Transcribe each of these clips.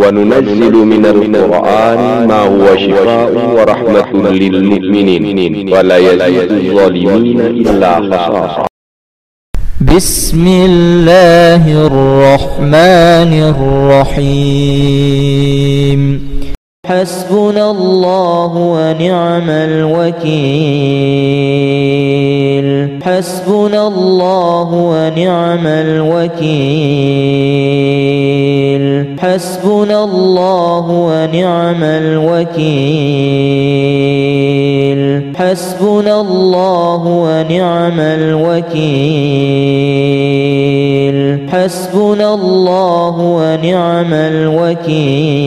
وننزل من القرآن ما هو شفاء ورحمة للمؤمنين ولا يزيد الظالمين إلا خسارا بسم الله الرحمن الرحيم. حسبنا الله ونعم الوكيل. حسبنا الله ونعم الوكيل. حسبنا الله ونعم الوكيل. حسبنا الله ونعم الوكيل. حسبنا الله ونعم الوكيل.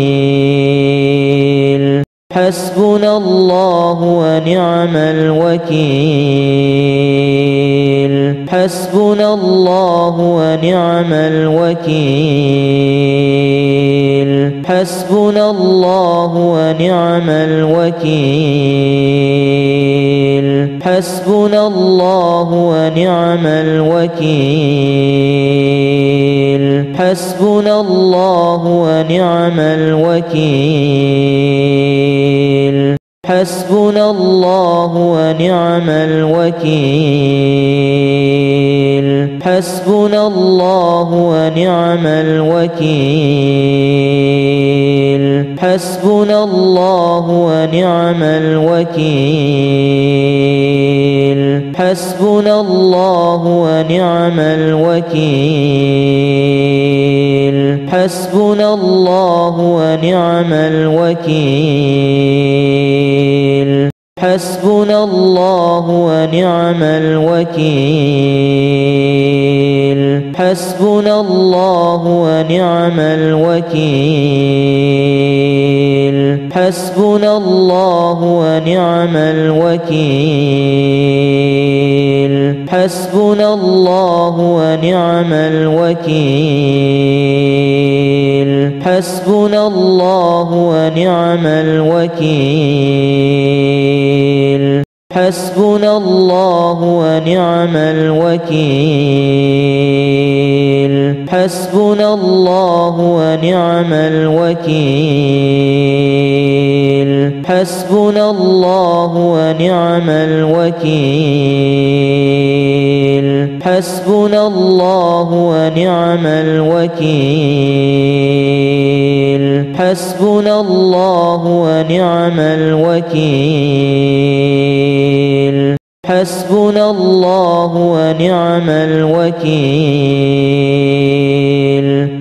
¡Gracias! حسبنا الله ونعم الوكيل. حسبنا الله ونعم الوكيل. حسبنا الله ونعم الوكيل. حسبنا الله ونعم الوكيل. حسبنا الله ونعم الوكيل. حسبنا الله ونعم الوكيل. حسبنا الله ونعم الوكيل. حسبنا الله ونعم الوكيل. حسبنا الله ونعم الوكيل. حسبنا الله ونعم الوكيل. حسبنا الله ونعم الوكيل. حسبنا الله ونعم الوكيل. حسبنا الله ونعم الوكيل. حسبنا الله ونعم الوكيل. حسبنا الله ونعم الوكيل. ¡Gracias! حسبنا الله ونعم الوكيل. حسبنا الله ونعم الوكيل. حسبنا الله ونعم الوكيل. حسبنا الله ونعم الوكيل. حسبنا الله ونعم الوكيل. السبيل حسبنا الله ونعم الوكيل.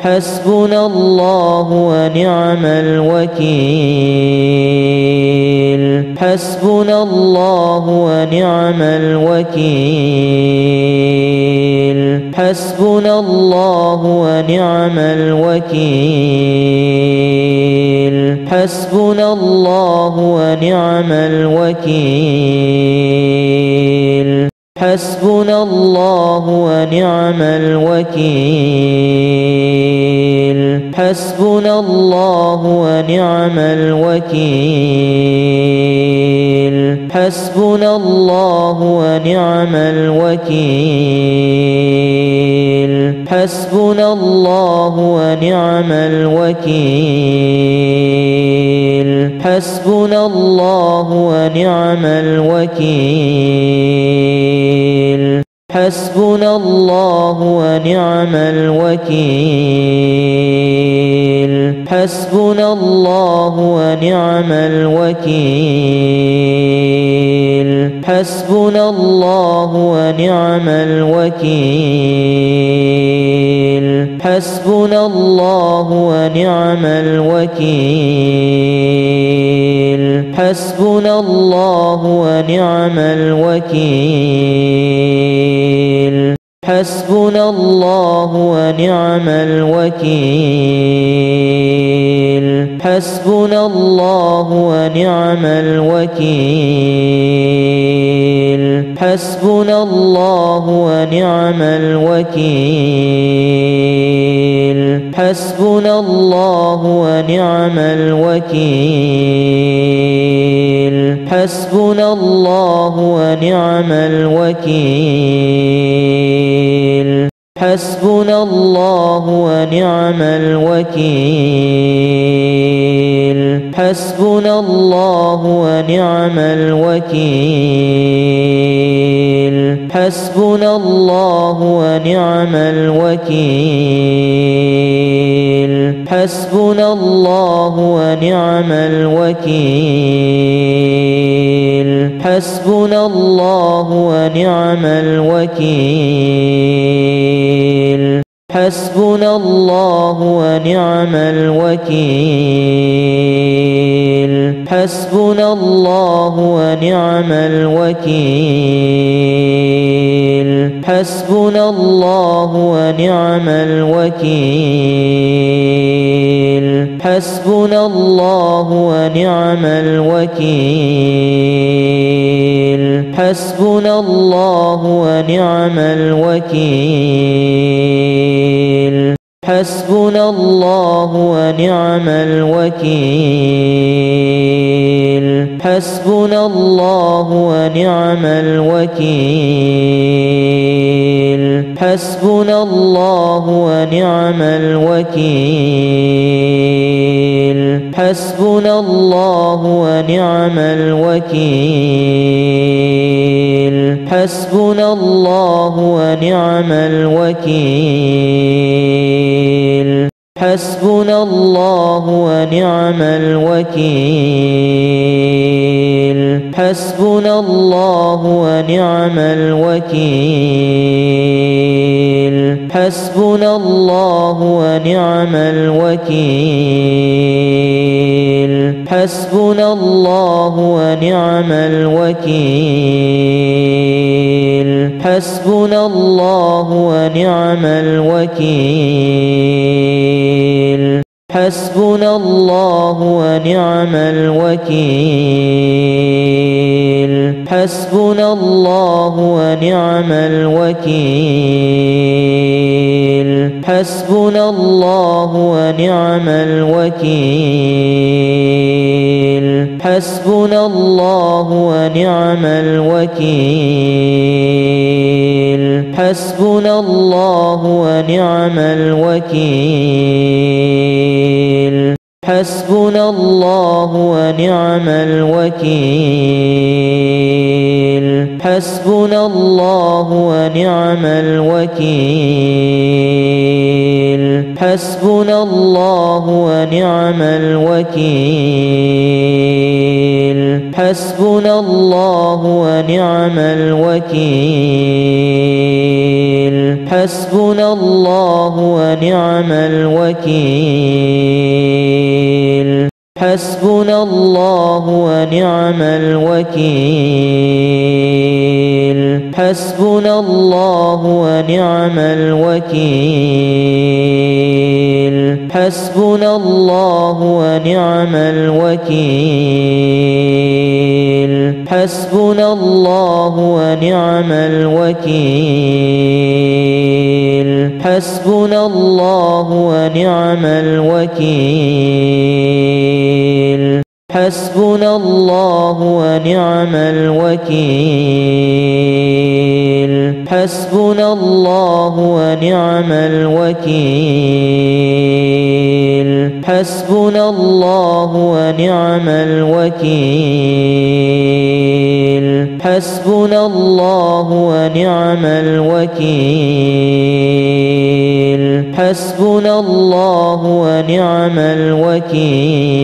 حسبنا الله ونعم الوكيل. حسبنا الله ونعم الوكيل. حسبنا الله ونعم الوكيل. حسبنا الله ونعم الوكيل. الجميل حسبنا الله ونعم الوكيل. حسبنا الله ونعم الوكيل. حسبنا الله ونعم الوكيل. حسبنا الله ونعم الوكيل. حسبنا الله ونعم الوكيل. الجميل حسبنا الله ونعم الوكيل. حسبنا الله ونعم الوكيل. حسبنا الله ونعم الوكيل. حسبنا الله ونعم الوكيل. حسبنا الله ونعم الوكيل. حسبنا الله ونعم الوكيل. حسبنا الله ونعم الوكيل. حسبنا الله ونعم الوكيل. حسبنا الله ونعم الوكيل. حسبنا الله ونعم الوكيل. الجميل حسبنا الله ونعم الوكيل. حسبنا الله ونعم الوكيل. حسبنا الله ونعم الوكيل. حسبنا الله ونعم الوكيل. حسبنا الله ونعم الوكيل. حسبنا الله ونعم الوكيل. حسبنا الله ونعم الوكيل. حسبنا الله ونعم الوكيل. حسبنا الله ونعم الوكيل. حسبنا الله ونعم الوكيل. حسبنا الله ونعم الوكيل. حسبنا الله ونعم الوكيل. حسبنا الله ونعم الوكيل. حسبنا الله ونعم الوكيل. حسبنا الله ونعم الوكيل. الجميل حسبنا الله ونعم الوكيل. حسبنا الله ونعم الوكيل. حسبنا الله ونعم الوكيل. حسبنا الله ونعم الوكيل. حسبنا الله ونعم الوكيل. حسبنا الله ونعم الوكيل. حسبنا الله ونعم الوكيل. حسبنا الله ونعم الوكيل. حسبنا الله ونعم الوكيل. حسبنا الله ونعم الوكيل. حسبنا الله ونعم الوكيل. حسبنا الله ونعم الوكيل. حسبنا الله ونعم الوكيل. حسبنا الله ونعم الوكيل. حسبنا الله ونعم الوكيل. الجميل حسبنا الله ونعم الوكيل. حسبنا الله ونعم الوكيل. حسبنا الله ونعم الوكيل. حسبنا الله ونعم الوكيل. حسبنا الله ونعم الوكيل. السبيل حسبنا الله ونعم الوكيل. حسبنا الله ونعم الوكيل. حسبنا الله ونعم الوكيل. حسبنا الله ونعم الوكيل. حسبنا الله ونعم الوكيل.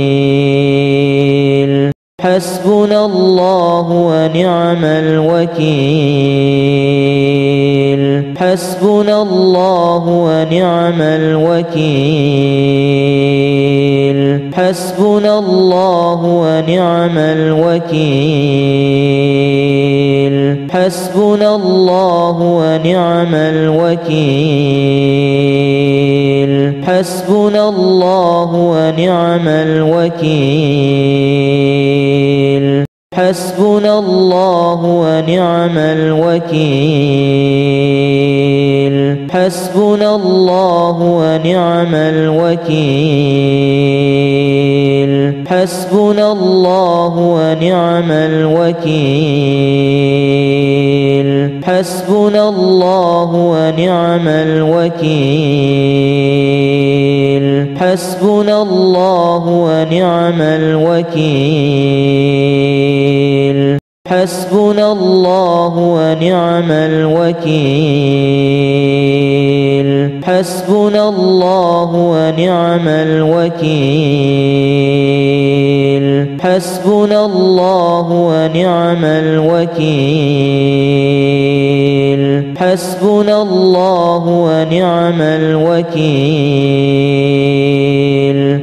السبيل حسبنا الله ونعم الوكيل. حسبنا الله ونعم الوكيل. حسبنا الله ونعم الوكيل. حسبنا الله ونعم الوكيل. حسبنا الله ونعم الوكيل. السبيل حسبنا الله ونعم الوكيل. حسبنا الله ونعم الوكيل. حسبنا الله ونعم الوكيل. حسبنا الله ونعم الوكيل. حسبنا الله ونعم الوكيل. السبيل حسبنا الله ونعم الوكيل. حسبنا الله ونعم الوكيل. حسبنا الله ونعم الوكيل. حسبنا الله ونعم الوكيل.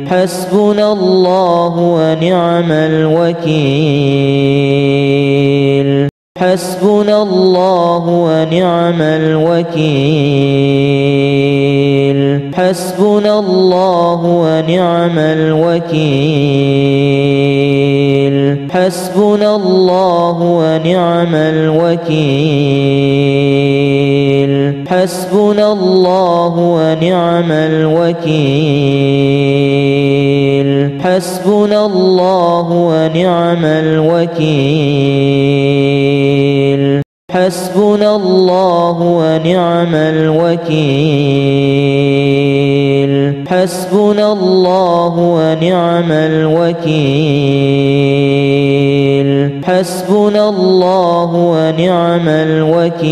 حسبنا الله ونعم الوكيل. السبيل حسبنا الله ونعم الوكيل. حسبنا الله ونعم الوكيل. حسبنا الله ونعم الوكيل. حسبنا الله ونعم الوكيل. حسبنا الله ونعم الوكيل. الجميل حسبنا الله ونعم الوكيل. حسبنا الله ونعم الوكيل. حسبنا الله ونعم الوكيل.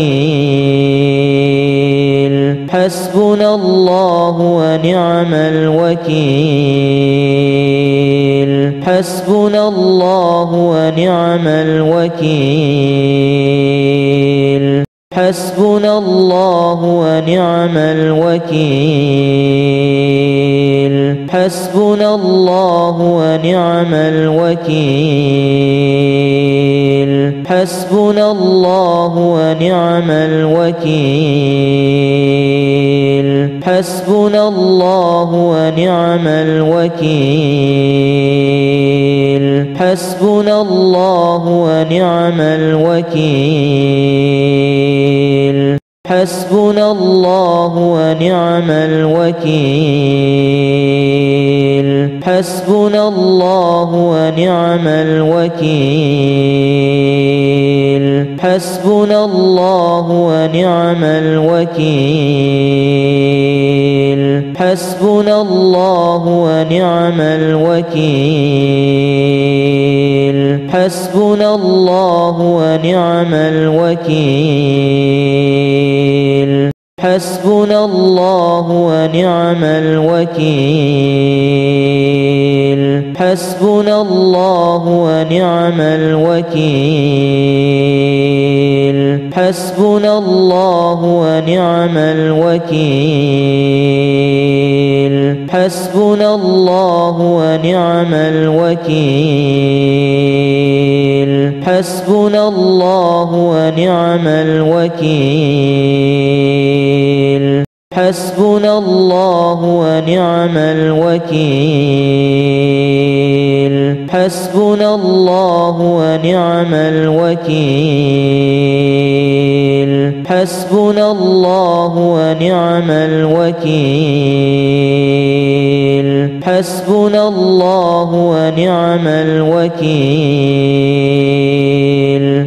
حسبنا الله ونعم الوكيل. حسبنا الله ونعم الوكيل. السبيل حسبنا الله ونعم الوكيل. حسبنا الله ونعم الوكيل. حسبنا الله ونعم الوكيل. حسبنا الله ونعم الوكيل. حسبنا الله ونعم الوكيل. الجميل حسبنا الله ونعم الوكيل. حسبنا الله ونعم الوكيل. حسبنا الله ونعم الوكيل. حسبنا الله ونعم الوكيل. حسبنا الله ونعم الوكيل. السبيل حسبنا الله ونعم الوكيل. حسبنا الله ونعم الوكيل. حسبنا الله ونعم الوكيل. حسبنا الله ونعم الوكيل. حسبنا الله ونعم الوكيل. حسبنا الله ونعم الوكيل. حسبنا الله ونعم الوكيل. حسبنا الله ونعم الوكيل. حسبنا الله ونعم الوكيل.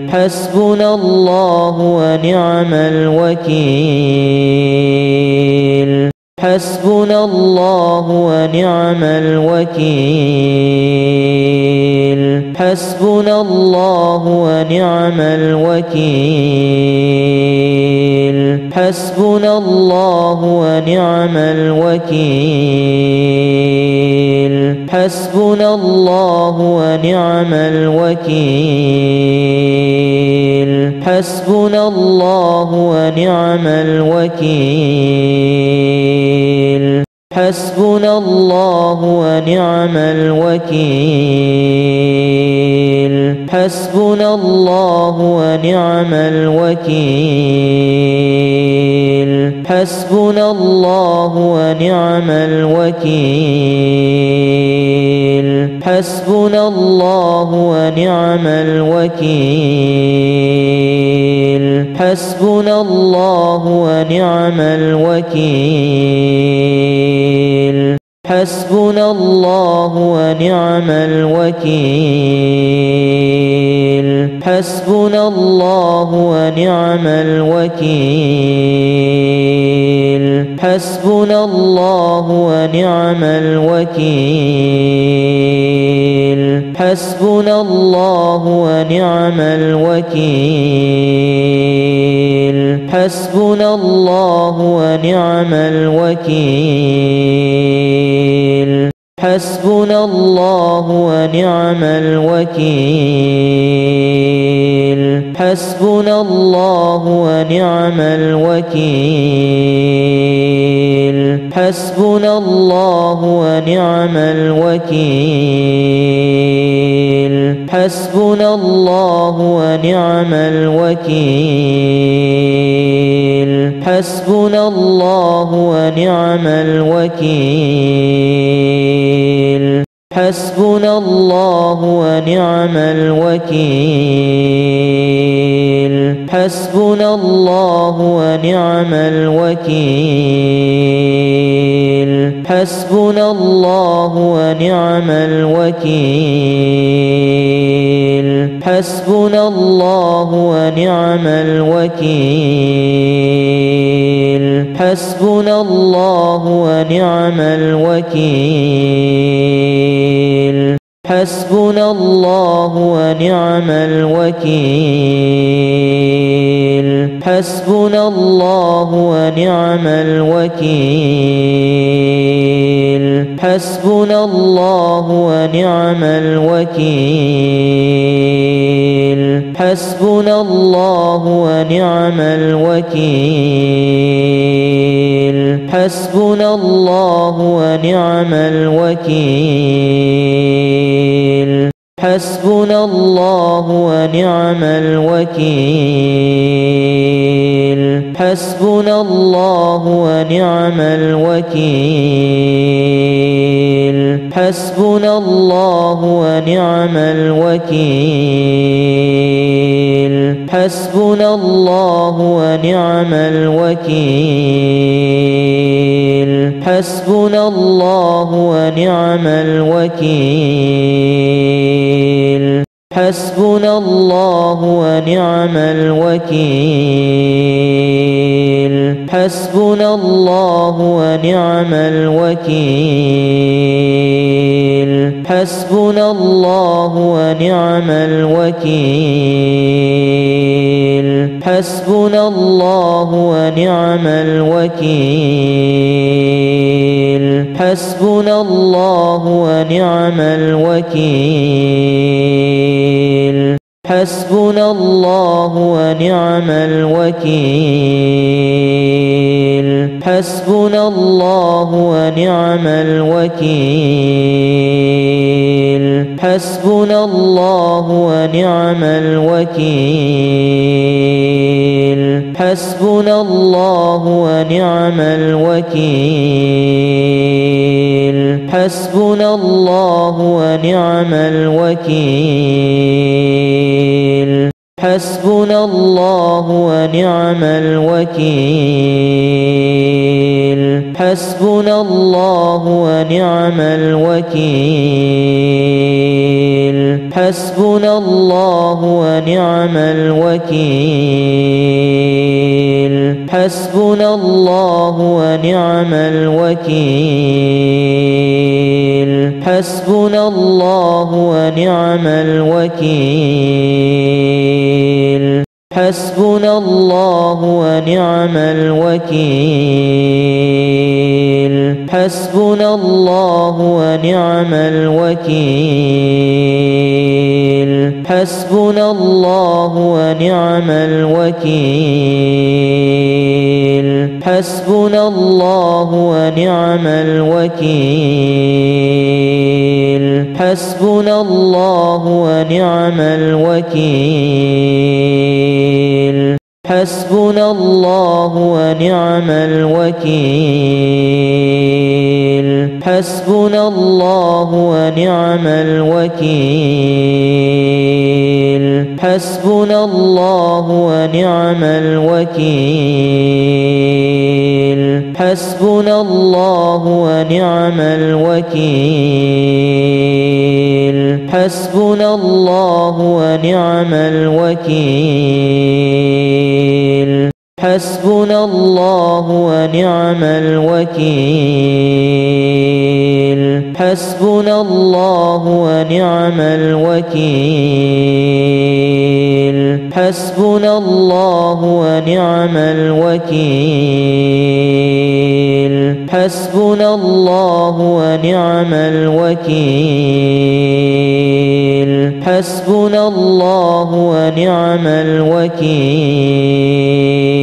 حسبنا الله ونعم الوكيل. السبيل حسبنا الله ونعم الوكيل. حسبنا الله ونعم الوكيل. حسبنا الله ونعم الوكيل. حسبنا الله ونعم الوكيل. حسبنا الله ونعم الوكيل. حسبنا الله ونعم الوكيل. حسبنا الله ونعم الوكيل. حسبنا الله ونعم الوكيل. حسبنا الله ونعم الوكيل. حسبنا الله ونعم الوكيل. حسبنا الله ونعم الوكيل. حسبنا الله ونعم الوكيل. حسبنا الله ونعم الوكيل. حسبنا الله ونعم الوكيل. حسبنا الله ونعم الوكيل. الجميل. حسبنا الله ونعم الوكيل. حسبنا الله ونعم الوكيل. حسبنا الله ونعم الوكيل. حسبنا الله ونعم الوكيل. حسبنا الله ونعم الوكيل. حسبنا الله ونعم الوكيل. حسبنا الله ونعم الوكيل. حسبنا الله ونعم الوكيل. حسبنا الله ونعم الوكيل. حسبنا الله ونعم الوكيل. حسبنا الله ونعم الوكيل. حسبنا الله ونعم الوكيل. حسبنا الله ونعم الوكيل. حسبنا الله ونعم الوكيل. حسبنا الله ونعم الوكيل. السبيل حسبنا الله ونعم الوكيل. حسبنا الله ونعم الوكيل. حسبنا الله ونعم الوكيل. حسبنا الله ونعم الوكيل. حسبنا الله ونعم الوكيل. الجميل حسبنا الله ونعم الوكيل. حسبنا الله ونعم الوكيل. حسبنا الله ونعم الوكيل. حسبنا الله ونعم الوكيل. حسبنا الله ونعم الوكيل. السبيل حسبنا الله ونعم الوكيل. حسبنا الله ونعم الوكيل. حسبنا الله ونعم الوكيل. حسبنا الله ونعم الوكيل. حسبنا الله ونعم الوكيل. الجميل حسبنا الله ونعم الوكيل. حسبنا الله ونعم الوكيل. حسبنا الله ونعم الوكيل. حسبنا الله ونعم الوكيل. حسبنا الله ونعم الوكيل. السبيل حسبنا الله ونعم الوكيل. حسبنا الله ونعم الوكيل. حسبنا الله ونعم الوكيل. حسبنا الله ونعم الوكيل. حسبنا الله ونعم الوكيل. السبيل حسبنا الله ونعم الوكيل. حسبنا الله ونعم الوكيل. حسبنا الله ونعم الوكيل. حسبنا الله ونعم الوكيل. حسبنا الله ونعم الوكيل. السبيل حسبنا الله ونعم الوكيل. حسبنا الله ونعم الوكيل. حسبنا الله ونعم الوكيل. حسبنا الله ونعم الوكيل. حسبنا الله ونعم الوكيل.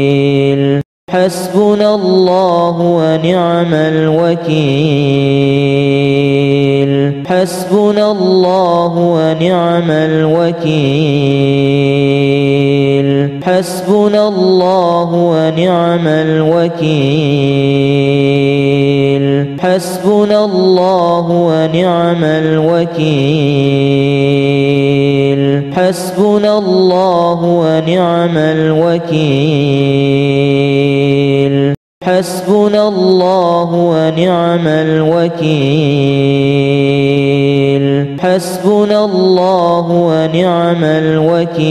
الجميل حسبنا الله ونعم الوكيل. حسبنا الله ونعم الوكيل. حسبنا الله ونعم الوكيل. حسبنا الله ونعم الوكيل. حسبنا الله ونعم الوكيل. السبيل حسبنا الله ونعم الوكيل. حسبنا الله ونعم الوكيل.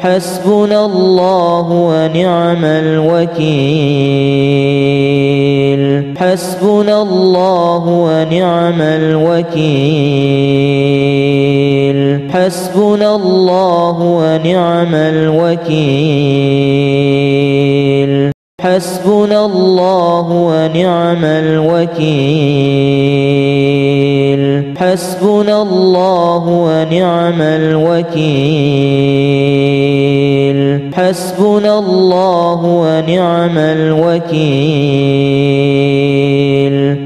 حسبنا الله ونعم الوكيل. حسبنا الله ونعم الوكيل. حسبنا الله ونعم الوكيل. الجميل حسبنا الله ونعم الوكيل. حسبنا الله ونعم الوكيل. حسبنا الله ونعم الوكيل.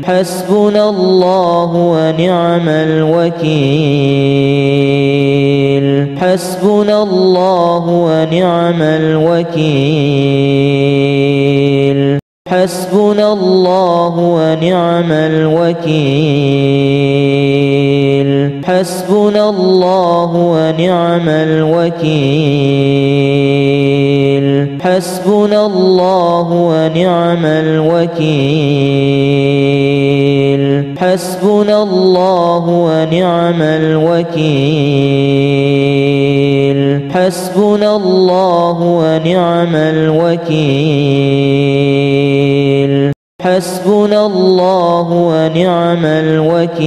حسبنا الله ونعم الوكيل. حسبنا الله ونعم الوكيل. الجميل حسبنا الله ونعم الوكيل. حسبنا الله ونعم الوكيل. حسبنا الله ونعم الوكيل. حسبنا الله ونعم الوكيل. حسبنا الله ونعم الوكيل. السبيل حسبنا الله ونعم الوكيل.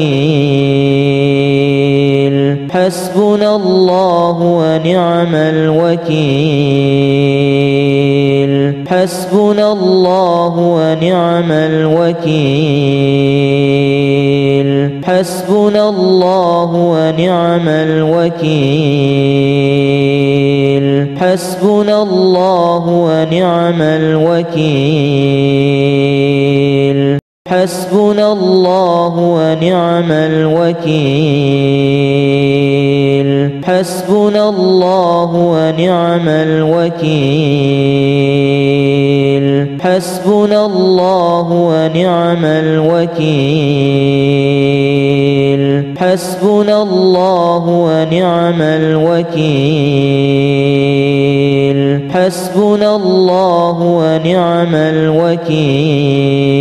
حسبنا الله ونعم الوكيل. حسبنا الله ونعم الوكيل. حسبنا الله ونعم الوكيل. حسبنا الله ونعم الوكيل. ¡Gracias! حسبنا الله ونعم الوكيل. حسبنا الله ونعم الوكيل. حسبنا الله ونعم الوكيل. حسبنا الله ونعم الوكيل. حسبنا الله ونعم الوكيل.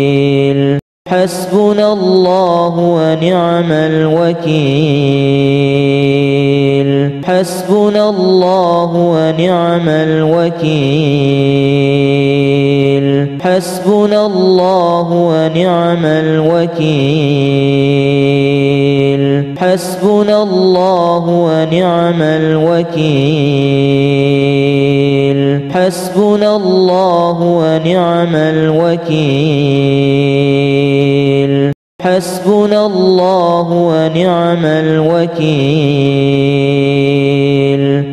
الجميل حسبنا الله ونعم الوكيل. حسبنا الله ونعم الوكيل. حسبنا الله ونعم الوكيل. حسبنا الله ونعم الوكيل. حسبنا الله ونعم الوكيل. ¡Gracias! حسبنا الله ونعم الوكيل.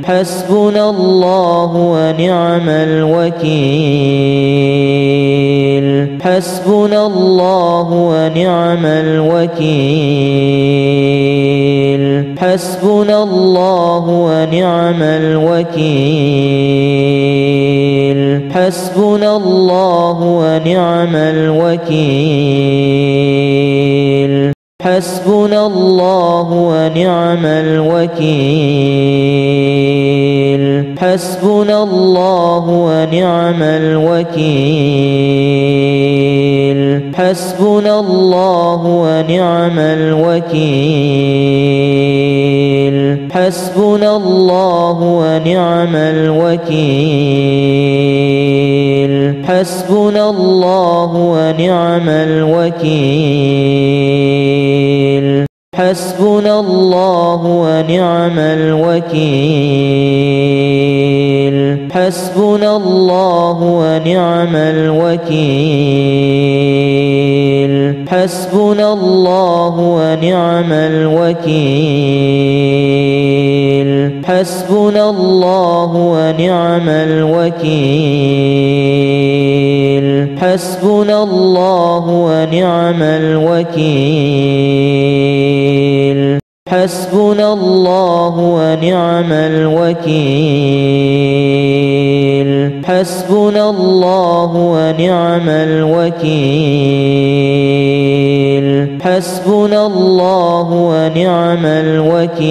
حسبنا الله ونعم الوكيل. حسبنا الله ونعم الوكيل. حسبنا الله ونعم الوكيل. حسبنا الله ونعم الوكيل. حسبنا الله ونعم الوكيل. حسبنا الله ونعم الوكيل. حسبنا الله ونعم الوكيل. حسبنا الله ونعم الوكيل. حسبنا الله ونعم الوكيل. حسبنا الله ونعم الوكيل. حسبنا الله ونعم الوكيل. حسبنا الله ونعم الوكيل. حسبنا الله ونعم الوكيل. حسبنا الله ونعم الوكيل. ¡Gracias! حسبنا الله ونعم الوكيل. حسبنا الله ونعم الوكيل. حسبنا الله ونعم الوكيل.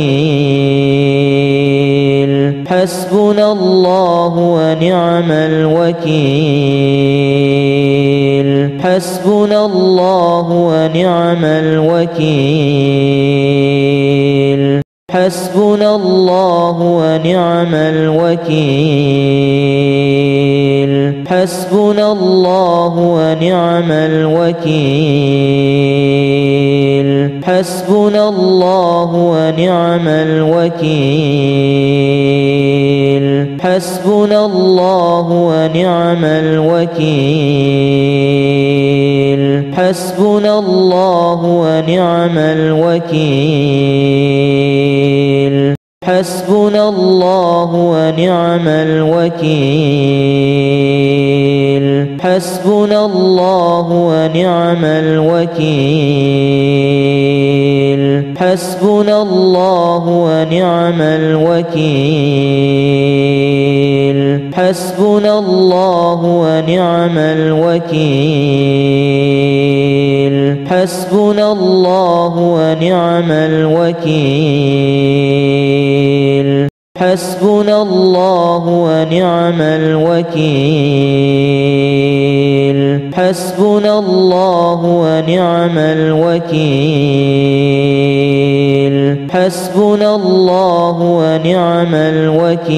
حسبنا الله ونعم الوكيل. حسبنا الله ونعم الوكيل. حسبنا الله ونعم الوكيل. حسبنا الله ونعم الوكيل. حسبنا الله ونعم الوكيل. حسبنا الله ونعم الوكيل. حسبنا الله ونعم الوكيل. حسبنا الله ونعم الوكيل. حسبنا الله ونعم الوكيل. حسبنا الله ونعم الوكيل. حسبنا الله ونعم الوكيل. حسبنا الله ونعم الوكيل. ¡Gracias! حسبنا الله ونعم الوكيل. حسبنا الله ونعم الوكيل. حسبنا الله ونعم الوكيل.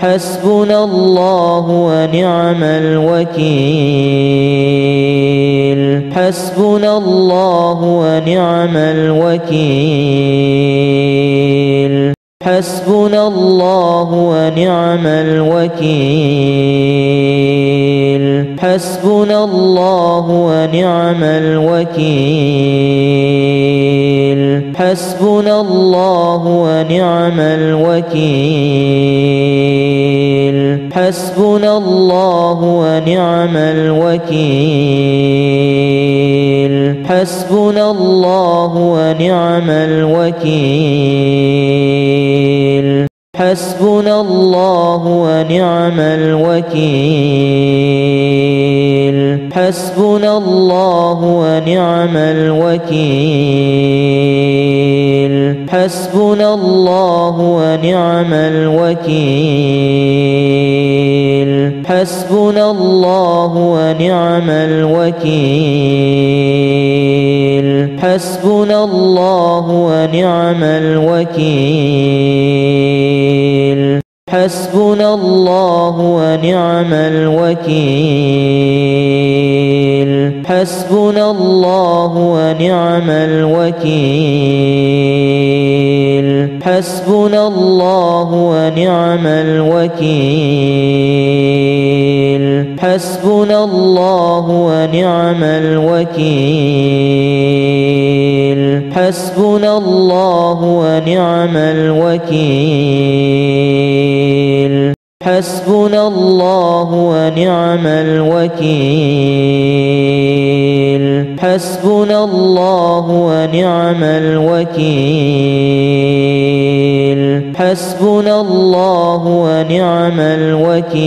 حسبنا الله ونعم الوكيل. حسبنا الله ونعم الوكيل. السبيل حسبنا الله ونعم الوكيل. حسبنا الله ونعم الوكيل. حسبنا الله ونعم الوكيل. حسبنا الله ونعم الوكيل. حسبنا الله ونعم الوكيل. الجميل حسبنا الله ونعم الوكيل. حسبنا الله ونعم الوكيل. حسبنا الله ونعم الوكيل. حسبنا الله ونعم الوكيل. حسبنا الله ونعم الوكيل. الجميل حسبنا الله ونعم الوكيل. حسبنا الله ونعم الوكيل. حسبنا الله ونعم الوكيل. حسبنا الله ونعم الوكيل. حسبنا الله ونعم الوكيل. حسبنا الله ونعم الوكيل. حسبنا الله ونعم الوكيل. حسبنا الله ونعم الوكيل.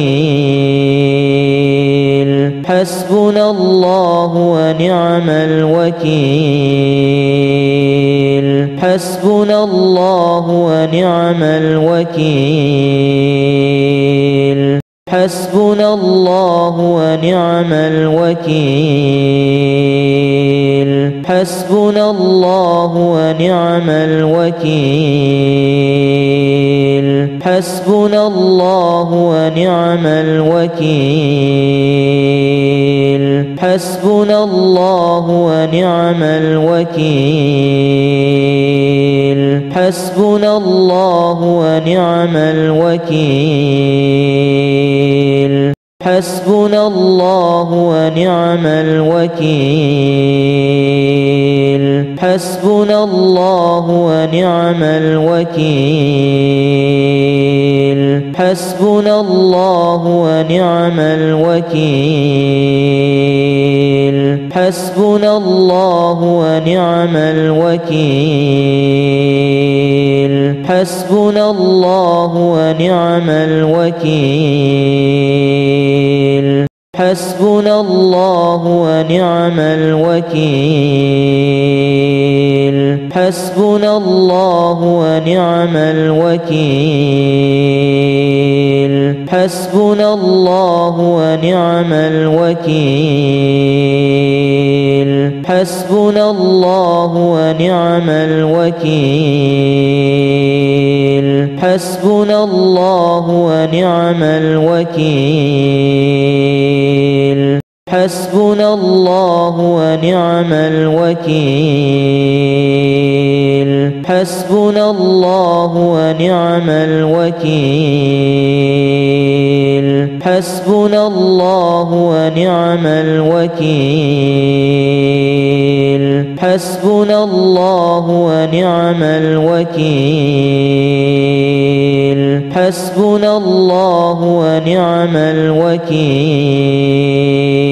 حسبنا الله ونعم الوكيل. حسبنا الله ونعم الوكيل. حسبنا الله ونعم الوكيل. حسبنا الله ونعم الوكيل. حسبنا الله ونعم الوكيل. حسبنا الله ونعم الوكيل. حسبنا الله ونعم الوكيل. ¡Gracias! حسبنا الله ونعم الوكيل. حسبنا الله ونعم الوكيل. حسبنا الله ونعم الوكيل. حسبنا الله ونعم الوكيل. حسبنا الله ونعم الوكيل. ¡Gracias! حسبنا الله ونعم الوكيل. حسبنا الله ونعم الوكيل. حسبنا الله ونعم الوكيل. حسبنا الله ونعم الوكيل. حسبنا الله ونعم الوكيل. الجميل حسبنا الله ونعم الوكيل. حسبنا الله ونعم الوكيل. حسبنا الله ونعم الوكيل. حسبنا الله ونعم الوكيل. حسبنا الله ونعم الوكيل.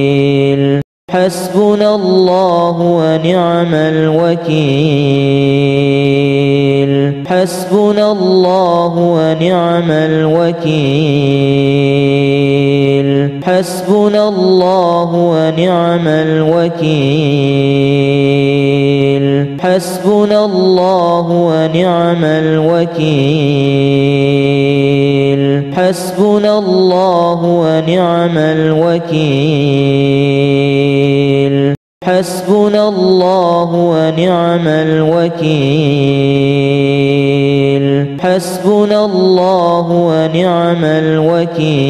السبيل حسبنا الله ونعم الوكيل. حسبنا الله ونعم الوكيل. حسبنا الله ونعم الوكيل. حسبنا الله ونعم الوكيل. حسبنا الله ونعم الوكيل. ¡Gracias! حسبنا الله ونعم الوكيل. حسبنا الله ونعم الوكيل.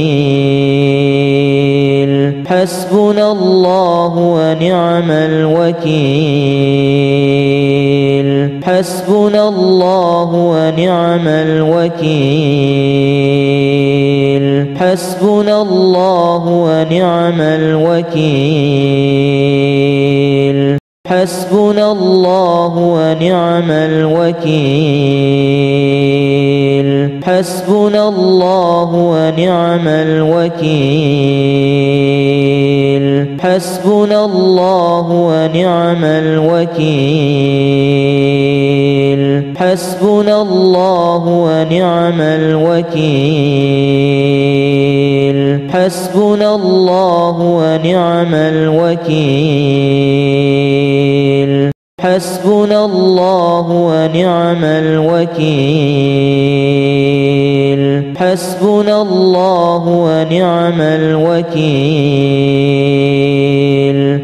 حسبنا الله ونعم الوكيل. حسبنا الله ونعم الوكيل. حسبنا الله ونعم الوكيل. الجميل حسبنا الله ونعم الوكيل. حسبنا الله ونعم الوكيل. حسبنا الله ونعم الوكيل. حسبنا الله ونعم الوكيل. حسبنا الله ونعم الوكيل. حسبنا الله ونعم الوكيل. حسبنا الله ونعم الوكيل.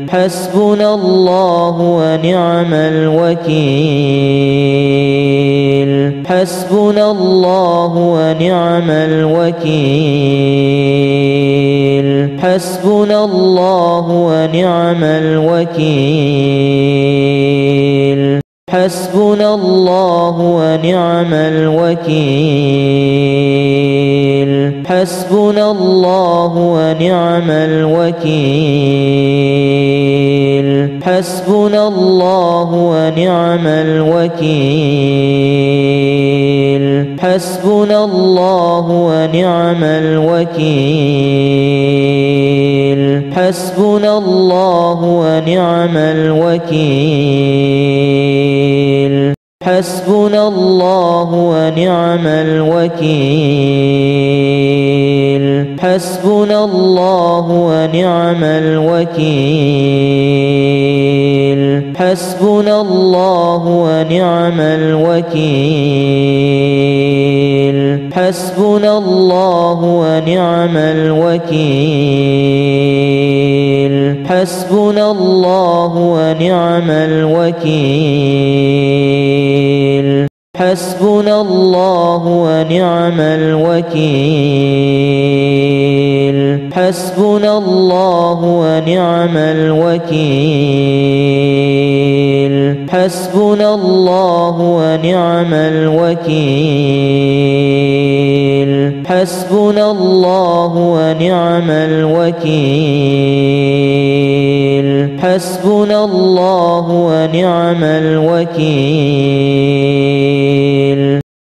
حسبنا الله ونعم الوكيل. حسبنا الله ونعم الوكيل. حسبنا الله ونعم الوكيل. حسبنا الله ونعم الوكيل. حسبنا الله ونعم الوكيل. حسبنا الله ونعم الوكيل. حسبنا الله ونعم الوكيل. حسبنا الله ونعم الوكيل. السبيل حسبنا الله ونعم الوكيل. حسبنا الله ونعم الوكيل. حسبنا الله ونعم الوكيل. حسبنا الله ونعم الوكيل. حسبنا الله ونعم الوكيل. حسبنا الله ونعم الوكيل. حسبنا الله ونعم الوكيل. حسبنا الله ونعم الوكيل. حسبنا الله ونعم الوكيل. حسبنا الله ونعم الوكيل.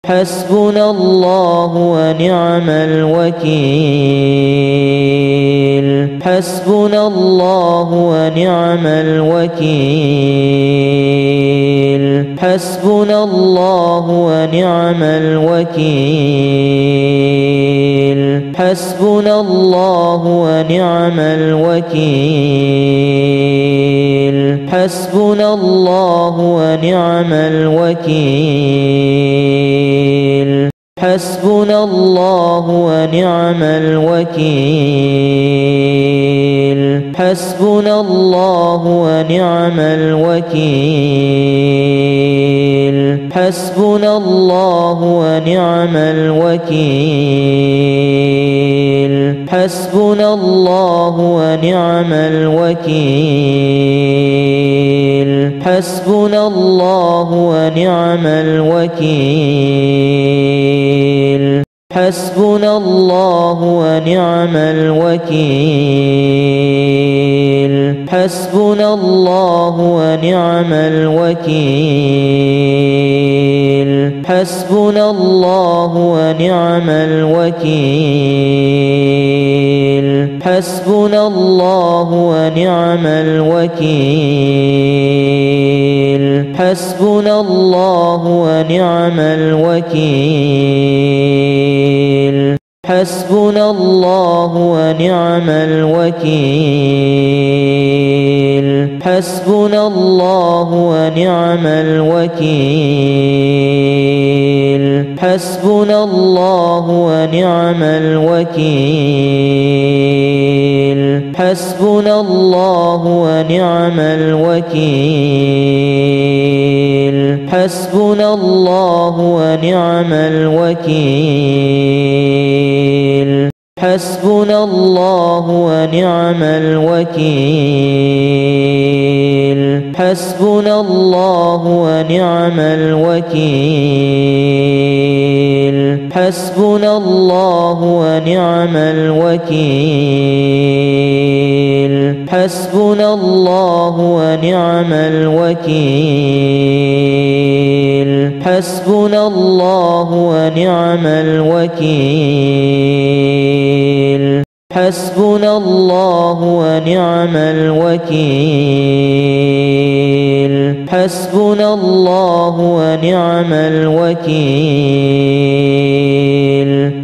حسبنا الله ونعم الوكيل. حسبنا الله ونعم الوكيل. حسبنا الله ونعم الوكيل. حسبنا الله ونعم الوكيل. حسبنا الله ونعم الوكيل. الجميل حسبنا الله ونعم الوكيل. حسبنا الله ونعم الوكيل. حسبنا الله ونعم الوكيل. حسبنا الله ونعم الوكيل. حسبنا الله ونعم الوكيل. السبيل حسبنا الله ونعم الوكيل. حسبنا الله ونعم الوكيل. حسبنا الله ونعم الوكيل. حسبنا الله ونعم الوكيل. حسبنا الله ونعم الوكيل. الجميل حسبنا الله ونعم الوكيل. حسبنا الله ونعم الوكيل. حسبنا الله ونعم الوكيل. حسبنا الله ونعم الوكيل. حسبنا الله ونعم الوكيل. السبيل حسبنا الله ونعم الوكيل. حسبنا الله ونعم الوكيل. حسبنا الله ونعم الوكيل. حسبنا الله ونعم الوكيل. حسبنا الله ونعم الوكيل. ¡Gracias! حسبنا الله ونعم الوكيل. حسبنا الله ونعم الوكيل.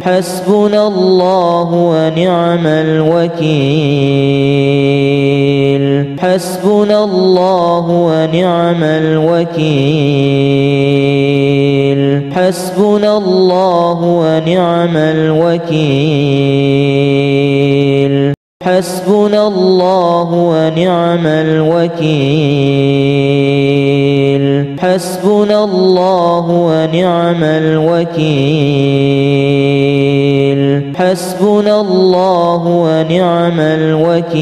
حسبنا الله ونعم الوكيل. حسبنا الله ونعم الوكيل. حسبنا الله ونعم الوكيل. السبيل حسبنا الله ونعم الوكيل. حسبنا الله ونعم الوكيل. حسبنا الله ونعم الوكيل.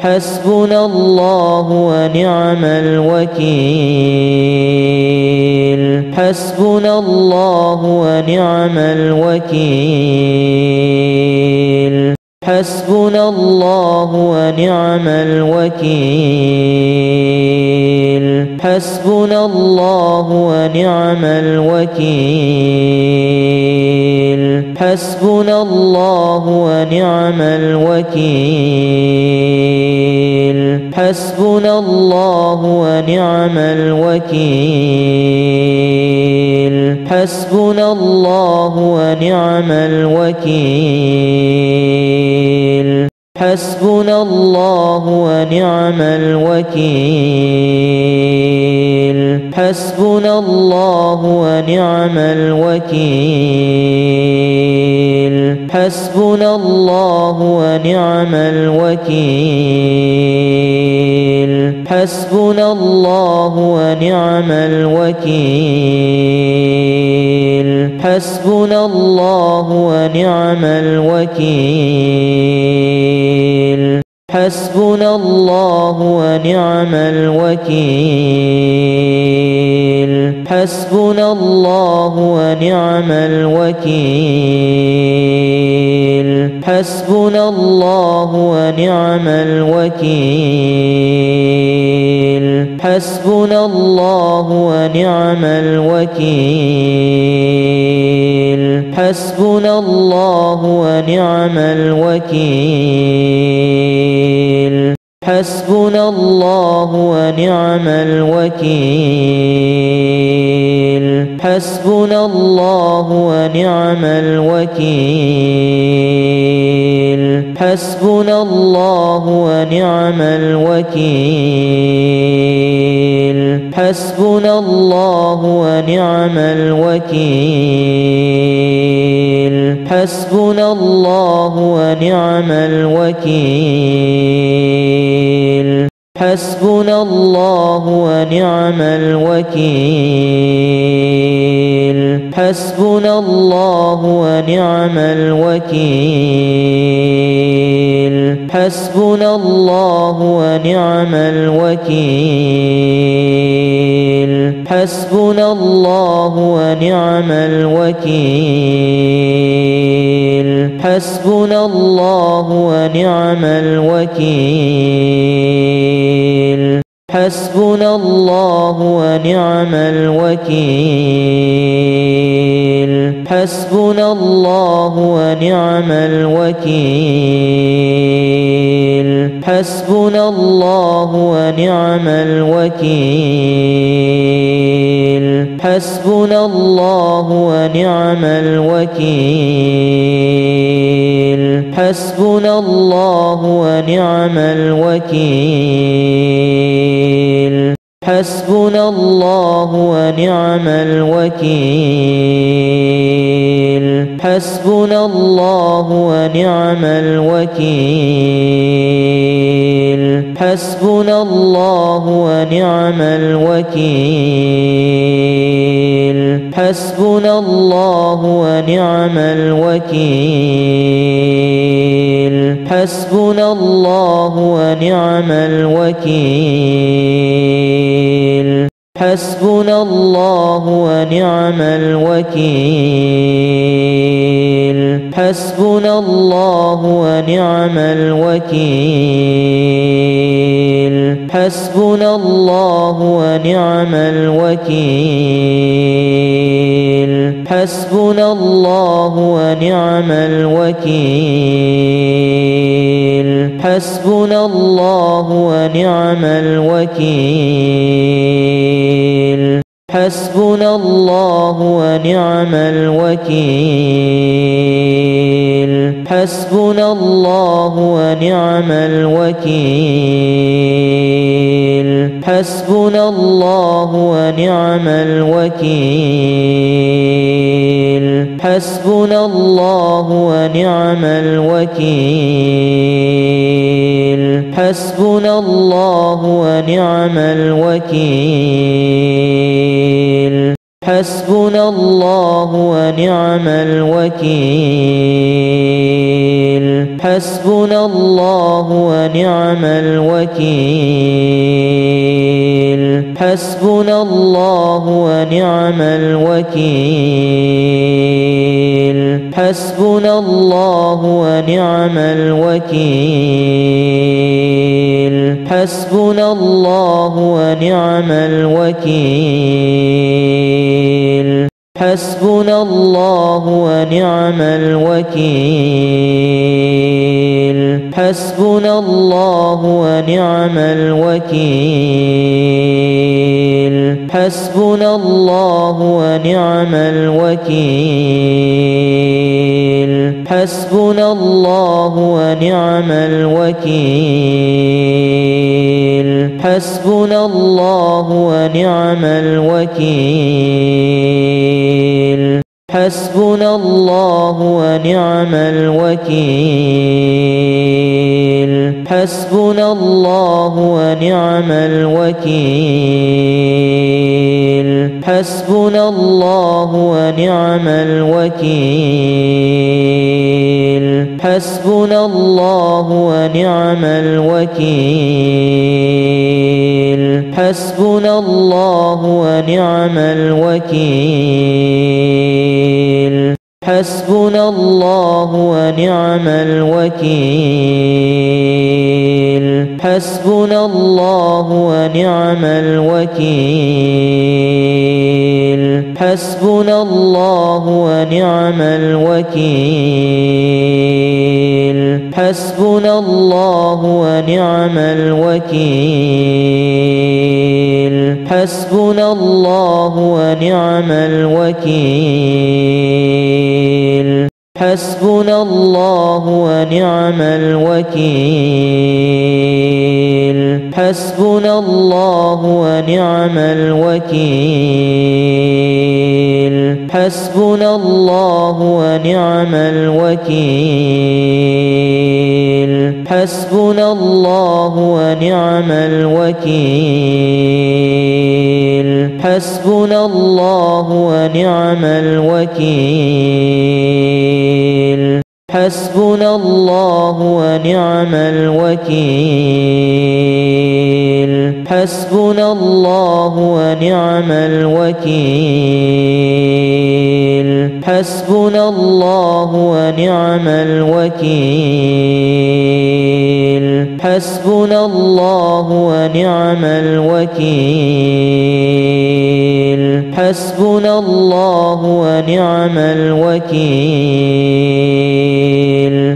حسبنا الله ونعم الوكيل. حسبنا الله ونعم الوكيل. الجميل حسبنا الله ونعم الوكيل. حسبنا الله ونعم الوكيل. حسبنا الله ونعم الوكيل. حسبنا الله ونعم الوكيل. حسبنا الله ونعم الوكيل. السبيل حسبنا الله ونعم الوكيل. حسبنا الله ونعم الوكيل. حسبنا الله ونعم الوكيل. حسبنا الله ونعم الوكيل. حسبنا الله ونعم الوكيل. الجميل. حسبنا الله ونعم الوكيل. حسبنا الله ونعم الوكيل. حسبنا الله ونعم الوكيل. حسبنا الله ونعم الوكيل. حسبنا الله ونعم الوكيل. حسبنا الله ونعم الوكيل. حسبنا الله ونعم الوكيل. حسبنا الله ونعم الوكيل. حسبنا الله ونعم الوكيل. حسبنا الله ونعم الوكيل. حسبنا الله ونعم الوكيل. حسبنا الله ونعم الوكيل. حسبنا الله ونعم الوكيل. حسبنا الله ونعم الوكيل. حسبنا الله ونعم الوكيل. السبيل حسبنا الله ونعم الوكيل. حسبنا الله ونعم الوكيل. حسبنا الله ونعم الوكيل. حسبنا الله ونعم الوكيل. حسبنا الله ونعم الوكيل. الجميل حسبنا الله ونعم الوكيل. حسبنا الله ونعم الوكيل. حسبنا الله ونعم الوكيل. حسبنا الله ونعم الوكيل. حسبنا الله ونعم الوكيل. السبيل حسبنا الله ونعم الوكيل. حسبنا الله ونعم الوكيل. حسبنا الله ونعم الوكيل. حسبنا الله ونعم الوكيل. حسبنا الله ونعم الوكيل. السبيل حسبنا الله ونعم الوكيل. حسبنا الله ونعم الوكيل. حسبنا الله ونعم الوكيل. حسبنا الله ونعم الوكيل. حسبنا الله ونعم الوكيل. حسبنا الله ونعم الوكيل. حسبنا الله ونعم الوكيل. حسبنا الله ونعم الوكيل. حسبنا الله ونعم الوكيل. حسبنا الله ونعم الوكيل. حسبنا الله ونعم الوكيل. حسبنا الله ونعم الوكيل. حسبنا الله ونعم الوكيل. حسبنا الله ونعم الوكيل. حسبنا الله ونعم الوكيل. ¡Gracias! حسبنا الله ونعم الوكيل. حسبنا الله ونعم الوكيل. حسبنا الله ونعم الوكيل. حسبنا الله ونعم الوكيل. حسبنا الله ونعم الوكيل. حسبنا الله ونعم الوكيل. حسبنا الله ونعم الوكيل. حسبنا الله ونعم الوكيل. حسبنا الله ونعم الوكيل. حسبنا الله ونعم الوكيل. حسبنا الله ونعم الوكيل. حسبنا الله ونعم الوكيل. حسبنا الله ونعم الوكيل. حسبنا الله ونعم الوكيل. حسبنا الله ونعم الوكيل. ¡Gracias! حسبنا الله ونعم الوكيل. حسبنا الله ونعم الوكيل. حسبنا الله ونعم الوكيل. حسبنا الله ونعم الوكيل. حسبنا الله ونعم الوكيل. الجميل